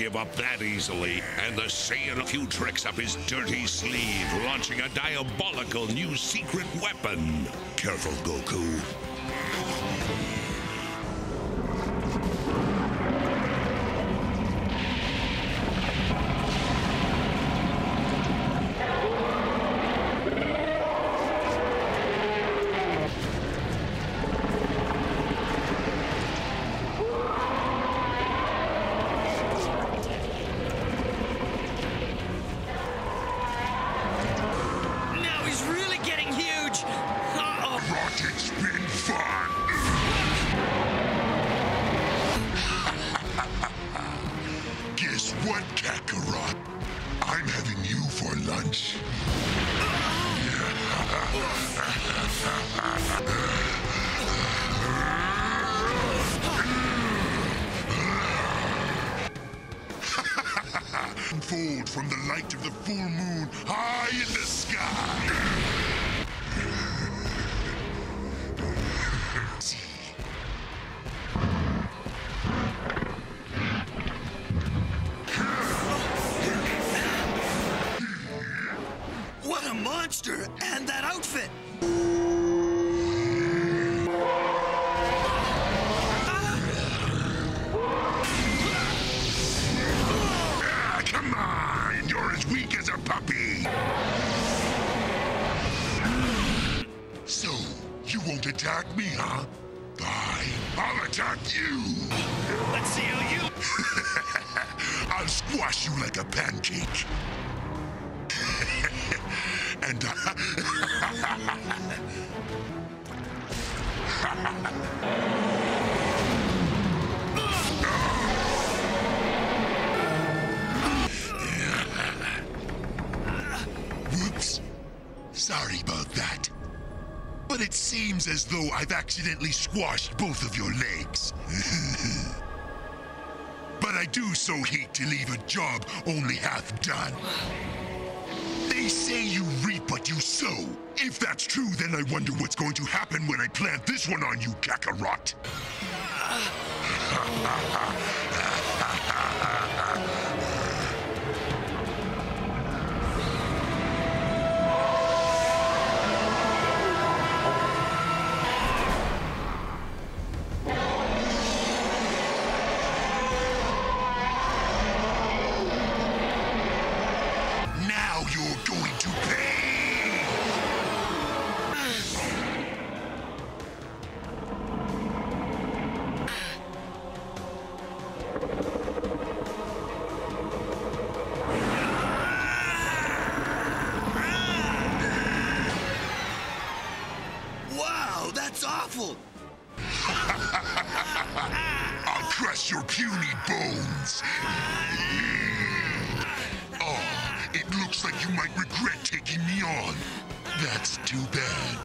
give up that easily, and the Saiyan a few tricks up his dirty sleeve, launching a diabolical new secret weapon. Careful, Goku. For lunch. Unfold from the light of the full moon high in the sky. A monster! And that outfit! Ah, come on! You're as weak as a puppy! So, you won't attack me, huh? Fine, I'll attack you! Let's see how you. I'll squash you like a pancake! And... Whoops. Sorry about that. But it seems as though I've accidentally squashed both of your legs. but I do so hate to leave a job only half done. They say you what you sow. If that's true, then I wonder what's going to happen when I plant this one on you, Kakarot. That's awful! I'll crush your puny bones. Oh, it looks like you might regret taking me on. That's too bad.